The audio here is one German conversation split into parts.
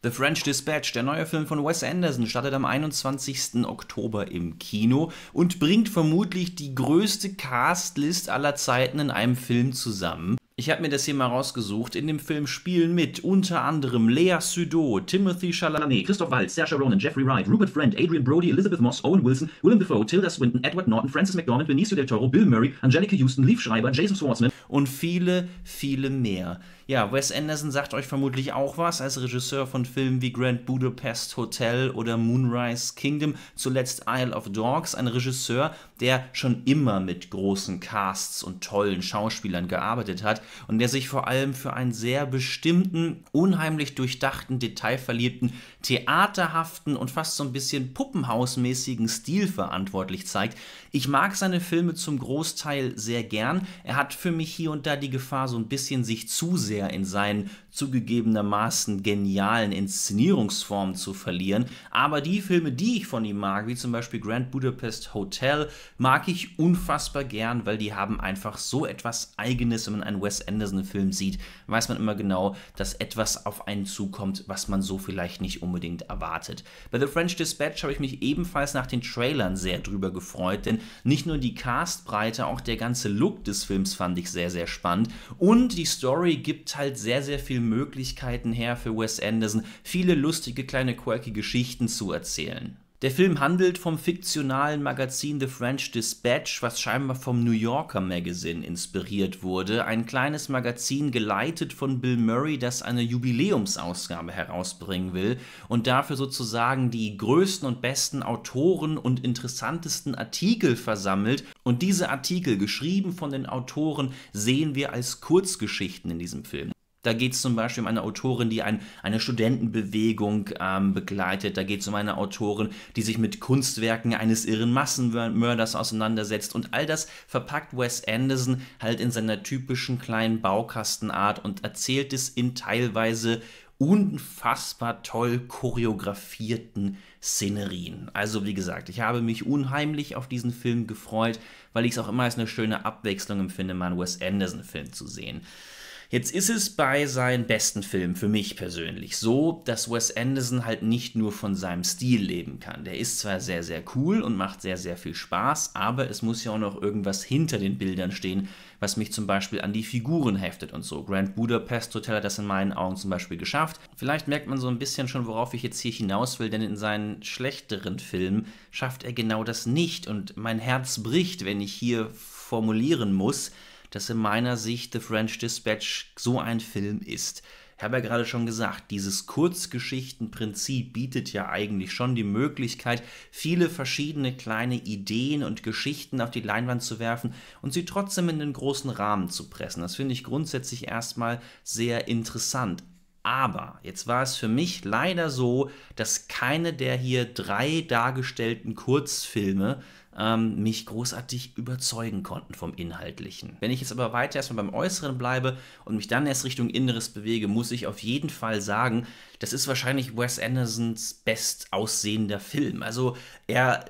The French Dispatch, der neue Film von Wes Anderson, startet am 21. Oktober im Kino und bringt vermutlich die größte Castlist aller Zeiten in einem Film zusammen. Ich habe mir das hier mal rausgesucht. In dem Film spielen mit unter anderem Lea Sudot, Timothy Chalamet, Christoph Waltz, Saoirse Ronan, Jeffrey Wright, Rupert Friend, Adrian Brody, Elizabeth Moss, Owen Wilson, Willem Dafoe, Tilda Swinton, Edward Norton, Francis McDormand, Benicio del Toro, Bill Murray, Angelica Houston, Leaf Schreiber, Jason Schwartzman und viele, viele mehr. Ja, Wes Anderson sagt euch vermutlich auch was als Regisseur von Filmen wie Grand Budapest Hotel oder Moonrise Kingdom, zuletzt Isle of Dogs, ein Regisseur, der schon immer mit großen Casts und tollen Schauspielern gearbeitet hat und der sich vor allem für einen sehr bestimmten, unheimlich durchdachten, detailverliebten, theaterhaften und fast so ein bisschen puppenhausmäßigen Stil verantwortlich zeigt. Ich mag seine Filme zum Großteil sehr gern. Er hat für mich hier und da die Gefahr, so ein bisschen sich zu sehr in seinen zugegebenermaßen genialen Inszenierungsformen zu verlieren. Aber die Filme, die ich von ihm mag, wie zum Beispiel Grand Budapest Hotel, mag ich unfassbar gern, weil die haben einfach so etwas Eigenes. Wenn man einen Wes Anderson-Film sieht, weiß man immer genau, dass etwas auf einen zukommt, was man so vielleicht nicht unbedingt erwartet. Bei The French Dispatch habe ich mich ebenfalls nach den Trailern sehr drüber gefreut, denn nicht nur die Castbreite, auch der ganze Look des Films fand ich sehr, sehr spannend. Und die Story gibt halt sehr, sehr viel Möglichkeiten her für Wes Anderson, viele lustige kleine quirky Geschichten zu erzählen. Der Film handelt vom fiktionalen Magazin The French Dispatch, was scheinbar vom New Yorker Magazine inspiriert wurde. Ein kleines Magazin geleitet von Bill Murray, das eine Jubiläumsausgabe herausbringen will und dafür sozusagen die größten und besten Autoren und interessantesten Artikel versammelt. Und diese Artikel, geschrieben von den Autoren, sehen wir als Kurzgeschichten in diesem Film. Da geht es zum Beispiel um eine Autorin, die ein, eine Studentenbewegung ähm, begleitet. Da geht es um eine Autorin, die sich mit Kunstwerken eines irren Massenmörders auseinandersetzt. Und all das verpackt Wes Anderson halt in seiner typischen kleinen Baukastenart und erzählt es in teilweise unfassbar toll choreografierten Szenerien. Also wie gesagt, ich habe mich unheimlich auf diesen Film gefreut, weil ich es auch immer als eine schöne Abwechslung empfinde, mal einen Wes Anderson-Film zu sehen. Jetzt ist es bei seinen besten Filmen für mich persönlich so, dass Wes Anderson halt nicht nur von seinem Stil leben kann. Der ist zwar sehr, sehr cool und macht sehr, sehr viel Spaß, aber es muss ja auch noch irgendwas hinter den Bildern stehen, was mich zum Beispiel an die Figuren heftet und so. Grand Budapest Hotel hat das in meinen Augen zum Beispiel geschafft. Vielleicht merkt man so ein bisschen schon, worauf ich jetzt hier hinaus will, denn in seinen schlechteren Filmen schafft er genau das nicht und mein Herz bricht, wenn ich hier formulieren muss, dass in meiner Sicht The French Dispatch so ein Film ist. Ich habe ja gerade schon gesagt, dieses Kurzgeschichtenprinzip bietet ja eigentlich schon die Möglichkeit, viele verschiedene kleine Ideen und Geschichten auf die Leinwand zu werfen und sie trotzdem in den großen Rahmen zu pressen. Das finde ich grundsätzlich erstmal sehr interessant. Aber jetzt war es für mich leider so, dass keine der hier drei dargestellten Kurzfilme ähm, mich großartig überzeugen konnten vom Inhaltlichen. Wenn ich jetzt aber weiter erstmal beim Äußeren bleibe und mich dann erst Richtung Inneres bewege, muss ich auf jeden Fall sagen, das ist wahrscheinlich Wes Andersons best aussehender Film. Also er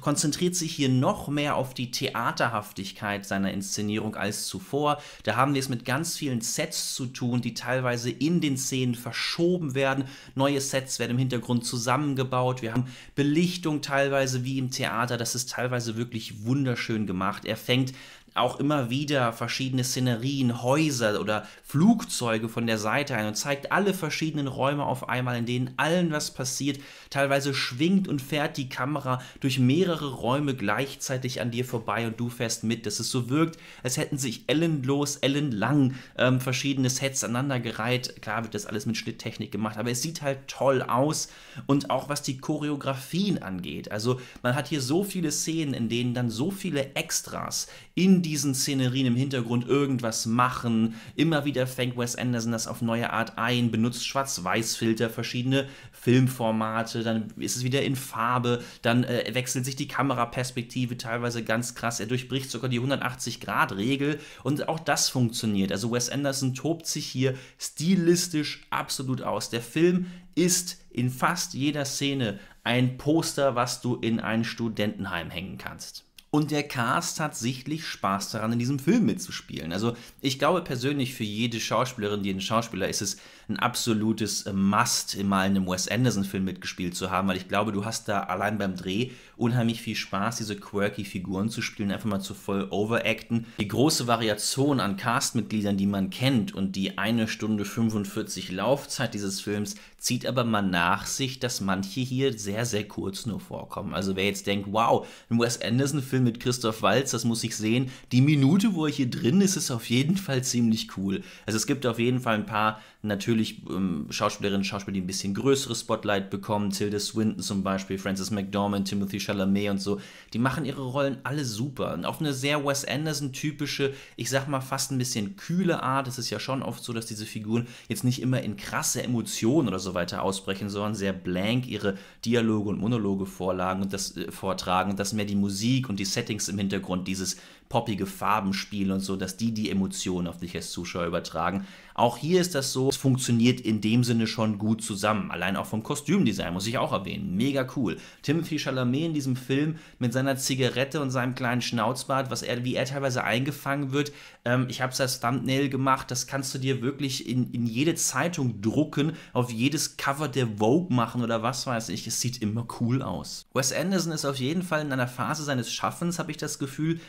konzentriert sich hier noch mehr auf die Theaterhaftigkeit seiner Inszenierung als zuvor. Da haben wir es mit ganz vielen Sets zu tun, die teilweise in den Szenen verschoben werden. Neue Sets werden im Hintergrund zusammengebaut. Wir haben Belichtung teilweise wie im Theater. Das ist teilweise wirklich wunderschön gemacht. Er fängt auch immer wieder verschiedene Szenerien, Häuser oder Flugzeuge von der Seite ein und zeigt alle verschiedenen Räume auf einmal, in denen allen was passiert. Teilweise schwingt und fährt die Kamera durch mehrere Räume gleichzeitig an dir vorbei und du fährst mit, dass es so wirkt, als hätten sich ellenlos, ellenlang ähm, verschiedene Sets aneinandergereiht. Klar wird das alles mit Schnitttechnik gemacht, aber es sieht halt toll aus und auch was die Choreografien angeht. Also man hat hier so viele Szenen, in denen dann so viele Extras in diesen Szenerien im Hintergrund irgendwas machen. Immer wieder fängt Wes Anderson das auf neue Art ein, benutzt Schwarz-Weiß-Filter, verschiedene Filmformate, dann ist es wieder in Farbe, dann äh, wechselt sich die Kameraperspektive teilweise ganz krass. Er durchbricht sogar die 180-Grad-Regel und auch das funktioniert. Also Wes Anderson tobt sich hier stilistisch absolut aus. Der Film ist in fast jeder Szene ein Poster, was du in ein Studentenheim hängen kannst. Und der Cast hat sichtlich Spaß daran, in diesem Film mitzuspielen. Also ich glaube persönlich, für jede Schauspielerin, jeden Schauspieler ist es ein absolutes Must, in mal einem Wes Anderson-Film mitgespielt zu haben, weil ich glaube, du hast da allein beim Dreh unheimlich viel Spaß, diese quirky Figuren zu spielen, einfach mal zu voll overacten. Die große Variation an Castmitgliedern, die man kennt und die eine Stunde 45 Laufzeit dieses Films zieht aber mal nach sich, dass manche hier sehr, sehr kurz nur vorkommen. Also wer jetzt denkt, wow, ein Wes Anderson-Film mit Christoph Waltz, das muss ich sehen, die Minute, wo er hier drin ist, ist auf jeden Fall ziemlich cool. Also es gibt auf jeden Fall ein paar natürlich ähm, Schauspielerinnen und Schauspieler, die ein bisschen größeres Spotlight bekommen, Tilda Swinton zum Beispiel, Francis McDormand, Timothy Chalamet und so, die machen ihre Rollen alle super und auf eine sehr Wes Anderson-typische, ich sag mal fast ein bisschen kühle Art. Es ist ja schon oft so, dass diese Figuren jetzt nicht immer in krasse Emotionen oder so weiter ausbrechen, sondern sehr blank ihre Dialoge und Monologe vorlagen und das äh, vortragen und dass mehr die Musik und die Settings im Hintergrund dieses poppige Farbenspiel und so, dass die die Emotionen auf dich als Zuschauer übertragen. Auch hier ist das so, es funktioniert in dem Sinne schon gut zusammen. Allein auch vom Kostümdesign muss ich auch erwähnen. Mega cool. Timothy Chalamet in diesem Film mit seiner Zigarette und seinem kleinen Schnauzbart, was er, wie er teilweise eingefangen wird. Ähm, ich habe es als Thumbnail gemacht. Das kannst du dir wirklich in, in jede Zeitung drucken, auf jedes Cover der Vogue machen oder was weiß ich. Es sieht immer cool aus. Wes Anderson ist auf jeden Fall in einer Phase seines Schaffens, habe ich das Gefühl,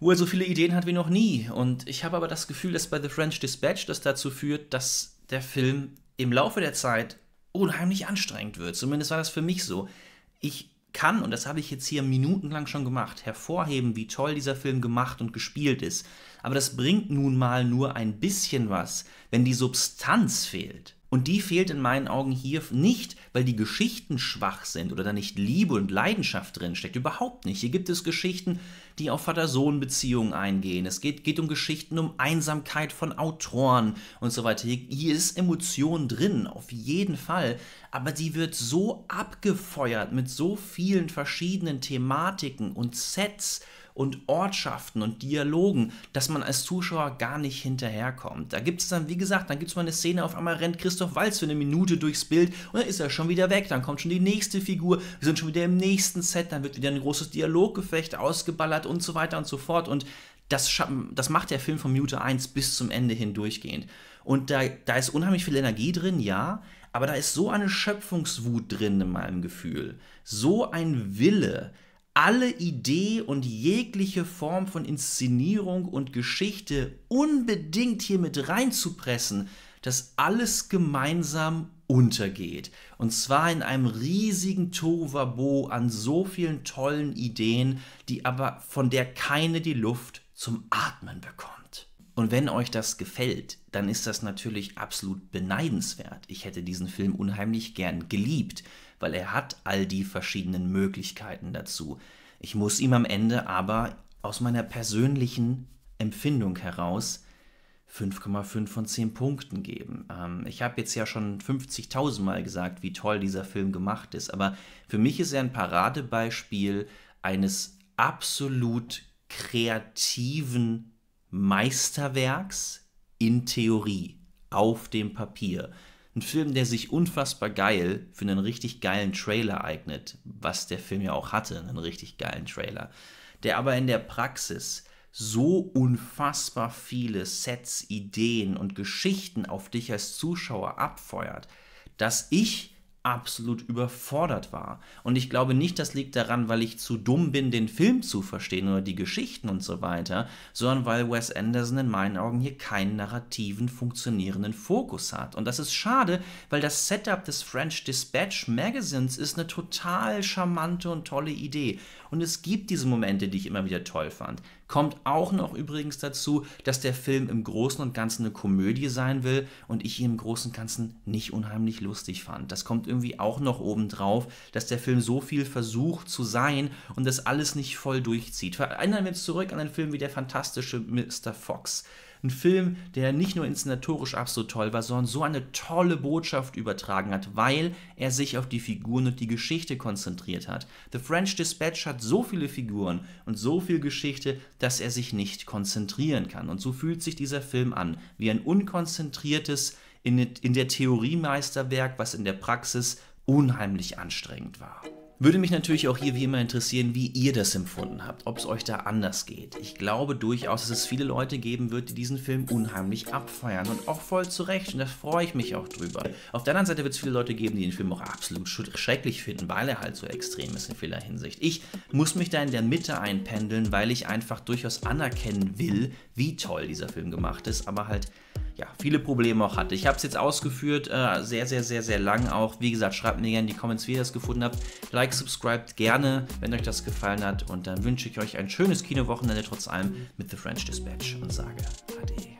wo er so viele Ideen hat wie noch nie. Und ich habe aber das Gefühl, dass bei The French Dispatch das dazu führt, dass der Film im Laufe der Zeit unheimlich anstrengend wird. Zumindest war das für mich so. Ich kann, und das habe ich jetzt hier minutenlang schon gemacht, hervorheben, wie toll dieser Film gemacht und gespielt ist. Aber das bringt nun mal nur ein bisschen was, wenn die Substanz fehlt. Und die fehlt in meinen Augen hier nicht, weil die Geschichten schwach sind oder da nicht Liebe und Leidenschaft drin steckt. Überhaupt nicht. Hier gibt es Geschichten, die auf Vater-Sohn-Beziehungen eingehen. Es geht, geht um Geschichten um Einsamkeit von Autoren und so weiter. Hier, hier ist Emotion drin, auf jeden Fall. Aber die wird so abgefeuert mit so vielen verschiedenen Thematiken und Sets und Ortschaften und Dialogen, dass man als Zuschauer gar nicht hinterherkommt. Da gibt es dann, wie gesagt, dann gibt es mal eine Szene, auf einmal rennt Christoph Walz für eine Minute durchs Bild und dann ist er schon wieder weg. Dann kommt schon die nächste Figur, wir sind schon wieder im nächsten Set, dann wird wieder ein großes Dialoggefecht ausgeballert und so weiter und so fort. Und das, das macht der Film von Minute 1 bis zum Ende hin durchgehend. Und da, da ist unheimlich viel Energie drin, ja, aber da ist so eine Schöpfungswut drin in meinem Gefühl. So ein Wille, alle Idee und jegliche Form von Inszenierung und Geschichte unbedingt hier mit reinzupressen, dass alles gemeinsam untergeht. Und zwar in einem riesigen Tovabo an so vielen tollen Ideen, die aber von der keine die Luft zum Atmen bekommt. Und wenn euch das gefällt, dann ist das natürlich absolut beneidenswert. Ich hätte diesen Film unheimlich gern geliebt weil er hat all die verschiedenen Möglichkeiten dazu. Ich muss ihm am Ende aber aus meiner persönlichen Empfindung heraus 5,5 von 10 Punkten geben. Ähm, ich habe jetzt ja schon 50.000 Mal gesagt, wie toll dieser Film gemacht ist, aber für mich ist er ein Paradebeispiel eines absolut kreativen Meisterwerks in Theorie, auf dem Papier. Ein Film, der sich unfassbar geil für einen richtig geilen Trailer eignet, was der Film ja auch hatte, einen richtig geilen Trailer, der aber in der Praxis so unfassbar viele Sets, Ideen und Geschichten auf dich als Zuschauer abfeuert, dass ich absolut überfordert war. Und ich glaube nicht, das liegt daran, weil ich zu dumm bin, den Film zu verstehen oder die Geschichten und so weiter, sondern weil Wes Anderson in meinen Augen hier keinen narrativen, funktionierenden Fokus hat. Und das ist schade, weil das Setup des French Dispatch Magazines ist eine total charmante und tolle Idee. Und es gibt diese Momente, die ich immer wieder toll fand. Kommt auch noch übrigens dazu, dass der Film im Großen und Ganzen eine Komödie sein will und ich ihn im Großen und Ganzen nicht unheimlich lustig fand. Das kommt irgendwie auch noch oben drauf, dass der Film so viel versucht zu sein und das alles nicht voll durchzieht. Erinnern wir uns zurück an einen Film wie der fantastische Mr. Fox ein Film, der nicht nur inszenatorisch absolut toll war, sondern so eine tolle Botschaft übertragen hat, weil er sich auf die Figuren und die Geschichte konzentriert hat. The French Dispatch hat so viele Figuren und so viel Geschichte, dass er sich nicht konzentrieren kann. Und so fühlt sich dieser Film an, wie ein unkonzentriertes, in, in der Theorie Meisterwerk, was in der Praxis unheimlich anstrengend war. Würde mich natürlich auch hier wie immer interessieren, wie ihr das empfunden habt, ob es euch da anders geht. Ich glaube durchaus, dass es viele Leute geben wird, die diesen Film unheimlich abfeiern und auch voll zurecht und da freue ich mich auch drüber. Auf der anderen Seite wird es viele Leute geben, die den Film auch absolut schrecklich finden, weil er halt so extrem ist in vieler Hinsicht. Ich muss mich da in der Mitte einpendeln, weil ich einfach durchaus anerkennen will, wie toll dieser Film gemacht ist, aber halt ja, viele Probleme auch hatte. Ich habe es jetzt ausgeführt, äh, sehr, sehr, sehr, sehr lang auch. Wie gesagt, schreibt mir gerne in die Comments, wie ihr das gefunden habt. Like, subscribt gerne, wenn euch das gefallen hat. Und dann wünsche ich euch ein schönes Kinowochenende trotz allem mit The French Dispatch und sage Ade.